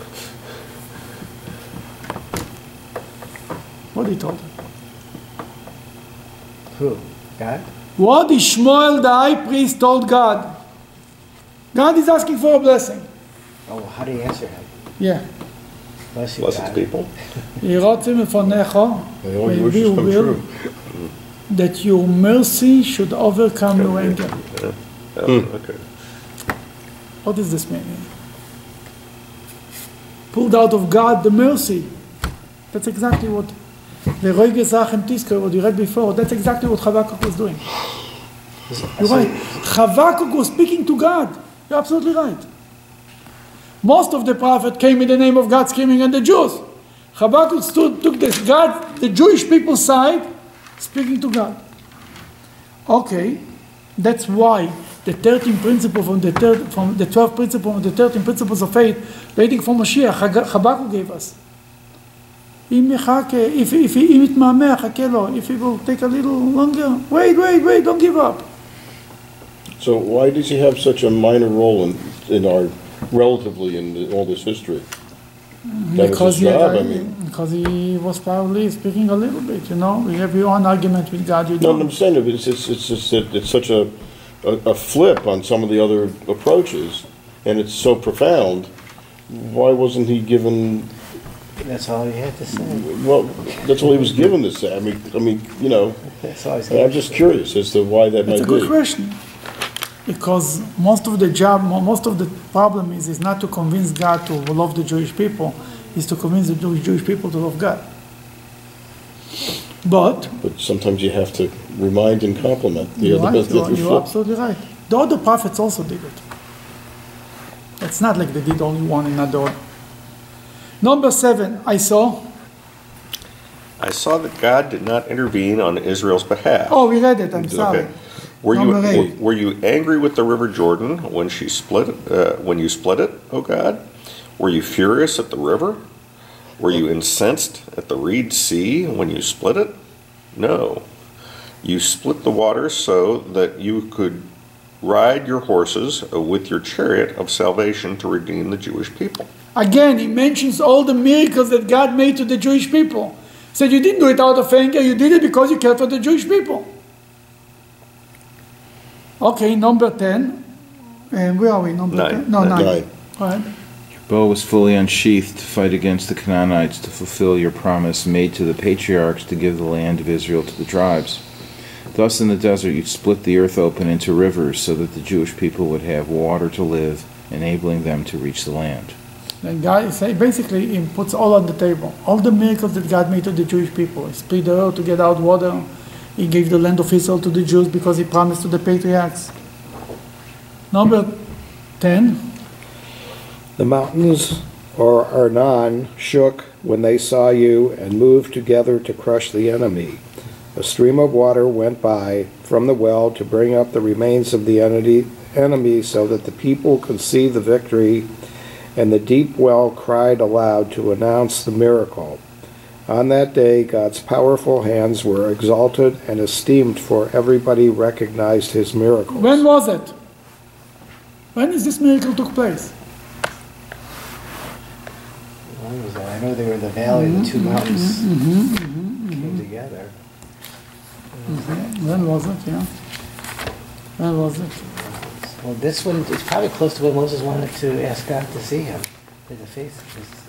What did he told him? Who? God? What Ishmael, the high priest, told God. God is asking for a blessing. Oh, how do you answer him? Yeah. Bless you, blessed God. people. May all your wishes come. That your mercy should overcome your anger. Yeah. Yeah. Okay. What does this mean? Pulled out of God the mercy. That's exactly what the Roige Sachem what you read before, that's exactly what Habakkuk was doing. You're right. Habakkuk was speaking to God. You're absolutely right. Most of the prophet came in the name of God screaming at the Jews. Habakkuk stood, took this God, the Jewish people's side, speaking to God. Okay, that's why the 13 principles from the, third, from the 12 principles, the 13 principles of faith, waiting for Mashiach, Hag- Habakkuk gave us. אם יחכה, if, if, אם יתמהמה, חכה לו. If it will take a little longer, wait, wait, wait, don't give up. So why does he have such a minor role in, in our, relatively in the- all this history? That was because his he, I mean. because he was probably speaking a little bit, you know. We have your own argument with God, you No, don't. I'm saying that it's, it's, it's just that it's such a, a, a flip on some of the other approaches, and it's so profound. Why wasn't he given, That's all he had to say. well, that's all he was given to say. I mean, I mean, you know, That's all he's I'm just curious as to why that It's might a good be. question. Because most of the job, most of the problem is, is not to convince God to love the Jewish people, is to convince the Jewish, Jewish people to love God. But But sometimes you have to remind and compliment the you're other, right, the you're, you're flip. absolutely right. The other prophets also did it. It's not like they did only one and not the other. Number seven, I saw. I saw that God did not intervene on Israel's behalf. Oh, we read it. I'm sorry. Okay. Were you eight. were you angry with the river Jordan when she split uh, when you split it, O God? Were you furious at the river? Were you incensed at the reed sea when you split it? No. You split the water so that you could ride your horses uh, with your chariot of salvation to redeem the Jewish people. Again, he mentions all the miracles that God made to the Jewish people. He said you didn't do it out of anger, you did it because you cared for the Jewish people. Okay, number 10. And where are we? Number Nine. 10? No, 9. Nine. All right. bow was fully unsheathed to fight against the Canaanites to fulfill your promise made to the patriarchs to give the land of Israel to the tribes. Thus in the desert you split the earth open into rivers so that the Jewish people would have water to live, enabling them to reach the land. And God basically, he puts all on the table. All the miracles that God made to the Jewish people. He split the earth to get out water. He gave the land of Israel to the Jews because he promised to the patriarchs. Number 10. The mountains, or Arnon, shook when they saw you and moved together to crush the enemy. A stream of water went by from the well to bring up the remains of the enemy, enemy so that the people could see the victory, and the deep well cried aloud to announce the miracle. On that day, God's powerful hands were exalted and esteemed, for everybody recognized his miracles. When was it? When is this miracle took place? When was that? I know they were in the valley, the two mm-hmm, mountains mm-hmm, mm-hmm, came together. When was it? Yeah. When was it? Well, this one is probably close to when Moses wanted to ask God to see him in the face. It's-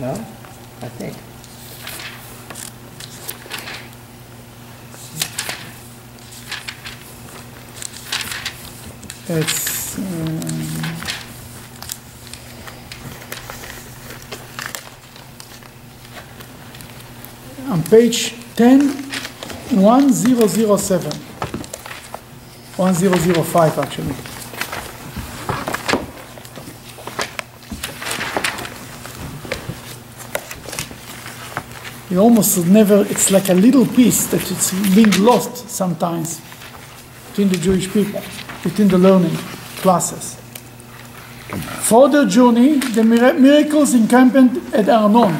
No, I think. It's um, on page 10, 1007. 1005 actually. You almost never, it's like a little piece that it's being lost sometimes between the Jewish people, between the learning classes. For the journey, the mira- miracles encamped at Arnon.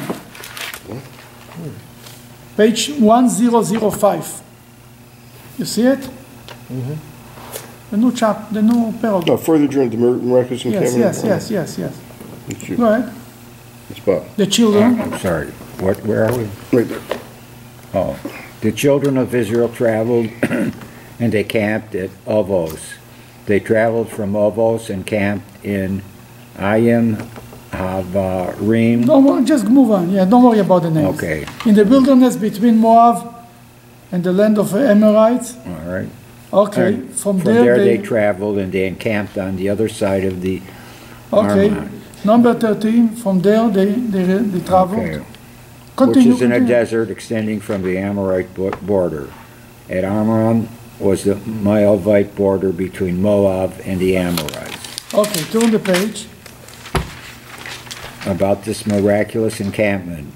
Page 1005. You see it? Mm-hmm. The new chap, the new No, paragraph. Oh, further journey to mir- miraculous Yes, encampment. yes, yes, yes, yes. It's you. Go ahead. It's Bob. The children, oh, I'm sorry, what, where are we? Right there. Oh, the children of Israel traveled and they camped at Ovos. They traveled from Ovos and camped in Ayim Havarim. don't just move on. Yeah, don't worry about the names. Okay, In the wilderness between Moab and the land of the Amorites. all right. Okay, And from From there there they they. traveled and they encamped on the other side of the Okay, Arnon. number 13, from there they, they, they Okay. Traveled. Which Continue, is in a desert extending from the Amorite border. At Arnon was the Moabite border between Moab and the Amorites. Okay, turn the page. About this miraculous encampment,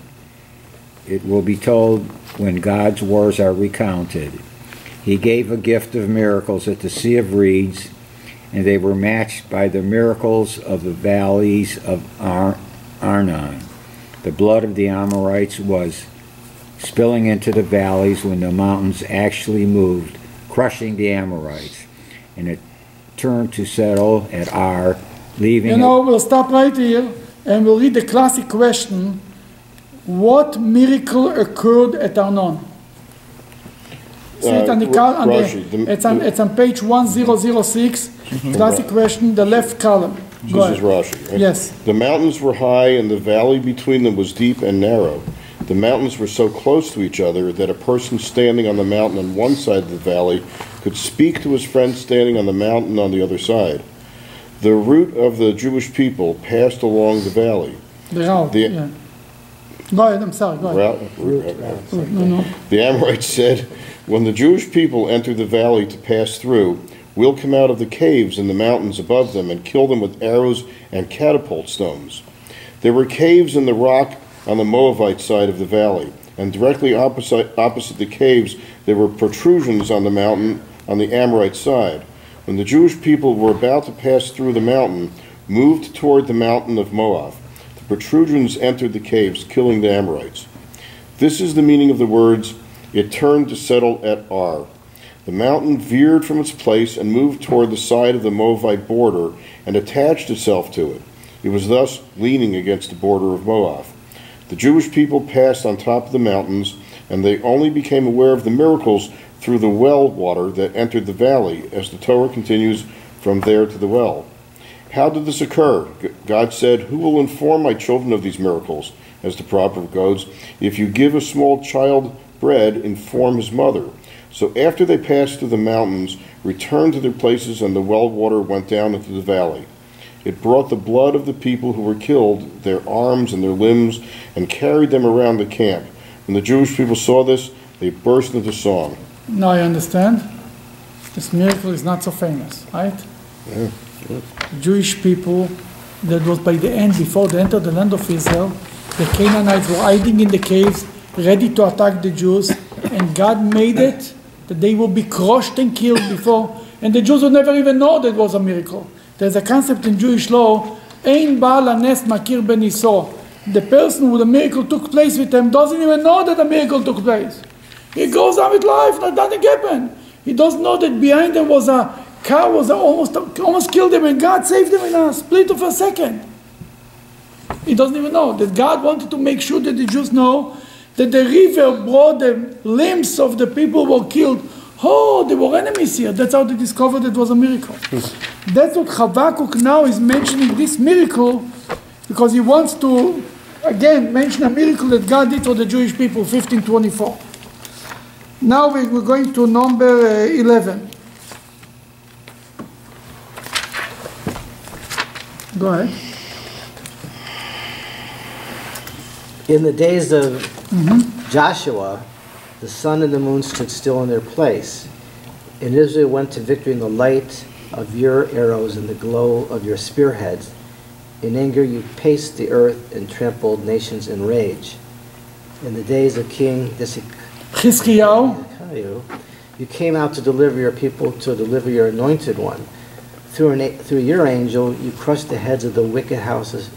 it will be told when God's wars are recounted. He gave a gift of miracles at the Sea of Reeds, and they were matched by the miracles of the valleys of Ar- Arnon. The blood of the Amorites was spilling into the valleys when the mountains actually moved, crushing the Amorites. And it turned to settle at Ar, leaving You know, we'll stop right here and we'll read the classic question. What miracle occurred at Arnon? See it Uh, on the, cal- on the, the- it's on, it's on page 1006, classic question, the left column. Go This is ahead. Rashi, right? Yes. The mountains were high and the valley between them was deep and narrow. The mountains were so close to each other that a person standing on the mountain on one side of the valley could speak to his friend standing on the mountain on the other side. The route of the Jewish people passed along the valley. The route, The- yeah. Go ahead, I'm sorry, go ahead. Route- Oh, No, no. The Amorites said, When the Jewish people enter the valley to pass through, we'll come out of the caves in the mountains above them and kill them with arrows and catapult stones. There were caves in the rock on the Moabite side of the valley. and directly opposite, opposite the caves there were protrusions on the mountain on the Amorite side. When the Jewish people were about to pass through the mountain, moved toward the mountain of Moab, the protrusions entered the caves, killing the Amorites. This is the meaning of the words, it turned to settle at Ar. The mountain veered from its place and moved toward the side of the Moabite border and attached itself to it. It was thus leaning against the border of Moab. The Jewish people passed on top of the mountains, and they only became aware of the miracles through the well water that entered the valley, as the Torah continues from there to the well. How did this occur? God said, Who will inform my children of these miracles? As the proverb goes, If you give a small child bread, inform his mother. So after they passed through the mountains, returned to their places, and the well water went down into the valley. It brought the blood of the people who were killed, their arms and their limbs, and carried them around the camp. When the Jewish people saw this, they burst into song. Now I understand. This miracle is not so famous, right? Yeah. Jewish people, that was by the end, before they entered the land of Israel, the Canaanites were hiding in the caves, ready to attack the Jews, and God made it that they will be crushed and killed before, and the Jews would never even know that was a miracle. There's a concept in Jewish law, Ein Baal Anes Makir Beniso. The person who the miracle took place with him doesn't even know that the miracle took place. He goes on with life, like nothing happened. He doesn't know that behind him was a car, was a, almost almost killed him, and God saved him in a split of a second. He doesn't even know that God wanted to make sure that the Jews know that the river brought the limbs of the people who were killed. Oh, there were enemies here. That's how they discovered it was a miracle. That's what Habakkuk now is mentioning this miracle because he wants to again mention a miracle that God did for the Jewish people, 1524. Now we're going to number uh, 11. Go ahead. In the days of Mm-hmm. Joshua, the sun and the moon stood still in their place, and Israel went to victory in the light of your arrows and the glow of your spearheads. In anger you paced the earth and trampled nations in rage. In the days of King. Hezekiah, you came out to deliver your people, to deliver your anointed one. Through, an, through your angel, you crushed the heads of the wicked houses,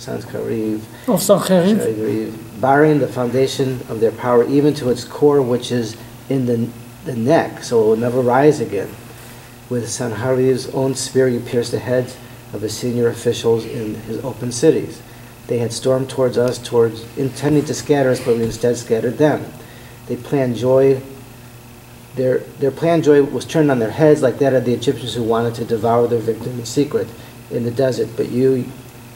Sanskariv, of oh, Sancheriv. Shagriv, barring the foundation of their power even to its core, which is in the, the neck, so it will never rise again. With Sanhariv's own spear, you pierced the heads of his senior officials in his open cities. They had stormed towards us, towards intending to scatter us, but we instead scattered them. They planned joy. Their, their planned joy was turned on their heads like that of the Egyptians who wanted to devour their victim in secret in the desert. But you,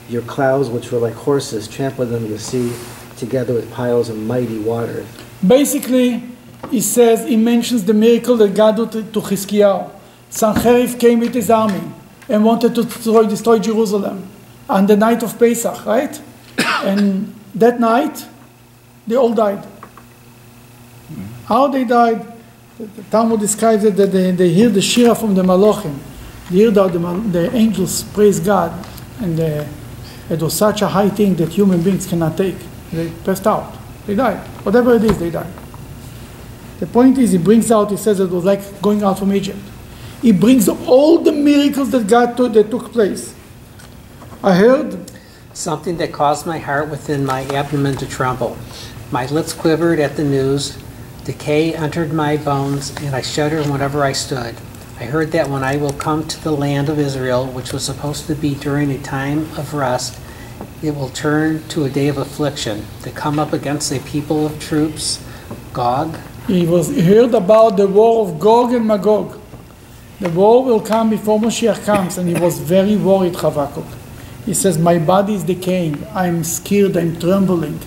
your clouds, which were like horses, trampled them in the sea together with piles of mighty waters. Basically, he says, he mentions the miracle that God did to, Chizkiyahu. Sancheriv came with his army and wanted to destroy, destroy Jerusalem on the night of Pesach, right? and that night, they all died. How they died? The, the Talmud describes it that they, they hear the Shira from the Malachim. They hear the, the, the angels praise God, and uh, it was such a high thing that human beings cannot take. They passed out. They died. Whatever it is, they died. The point is, he brings out, he says it was like going out from Egypt. He brings all the miracles that God took, that took place. I heard Something that caused my heart within my abdomen to tremble. My lips quivered at the news. Decay entered my bones, and I shuddered whenever I stood. I heard that when I will come to the land of Israel, which was supposed to be during a time of rest, it will turn to a day of affliction to come up against a people of troops, Gog, he was he heard about the war of Gog and Magog. The war will come before Moshiach comes, and he was very worried, Habakkuk. He says, My body is decaying. I'm scared, I'm trembling.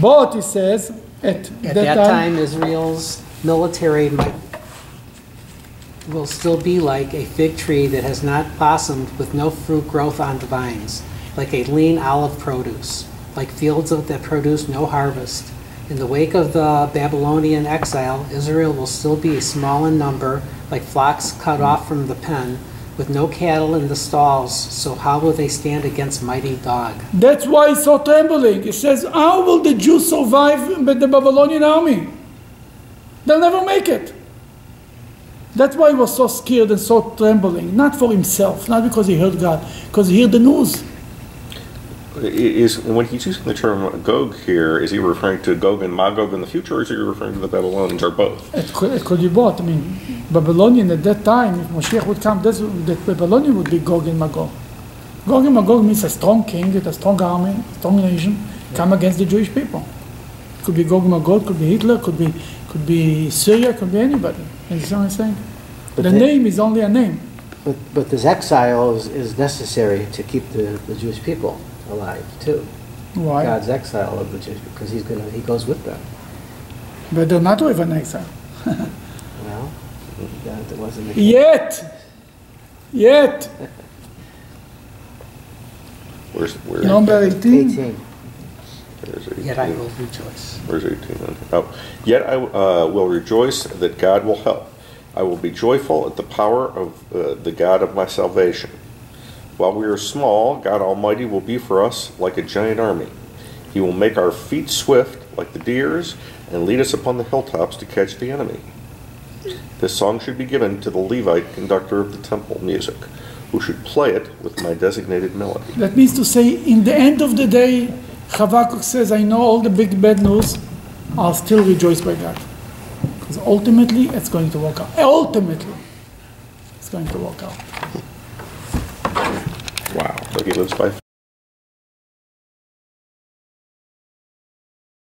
But he says, at, At that time, Israel's military might, will still be like a fig tree that has not blossomed with no fruit growth on the vines, like a lean olive produce, like fields that produce no harvest. In the wake of the Babylonian exile, Israel will still be small in number, like flocks cut off from the pen, with no cattle in the stalls, so how will they stand against mighty Gog? That's why he's so trembling. It says, How will the Jews survive the Babylonian army? They'll never make it. That's why he was so scared and so trembling. Not for himself, not because he heard God, because he heard the news. Is when he's using the term Gog here, is he referring to Gog and Magog in the future, or is he referring to the Babylonians, or both? It could, it could be both. I mean, Babylonian at that time, if Moshiach would come, that's, that Babylonian would be Gog and Magog. Gog and Magog means a strong king, with a strong army, strong nation, come against the Jewish people. Could be Gog and Magog, could be Hitler, could be, could be Syria, could be anybody. You understand what I'm saying? But the they- name is only a name. But, but this exile is, is necessary to keep the, the Jewish people alive, too. Why? God's exile of the Jewish, because he's gonna, he goes with them. But they're not with an exile. Well, that that wasn't the case. Yet! Yet! Where's where's Number 18. 18. Where's 18? Yet I will rejoice. Where's 18? Oh, yet I uh, will rejoice that God will help. I will be joyful at the power of uh, the God of my salvation. While we are small, God Almighty will be for us like a giant army. He will make our feet swift like the deer's and lead us upon the hilltops to catch the enemy. This song should be given to the Levite conductor of the temple music, who should play it with my designated melody. That means to say, in the end of the day, Habakkuk says, I know all the big bad news, I'll still rejoice by God. Because ultimately, it's going to work out. Eh, ultimately, it's going to work out. Wow. So he lives by